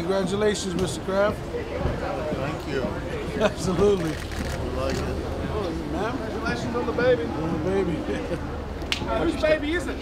Congratulations, Mr. Kraft. Thank you. Absolutely. I like it. Ma'am? Congratulations on the baby. On the baby. Whose baby is it?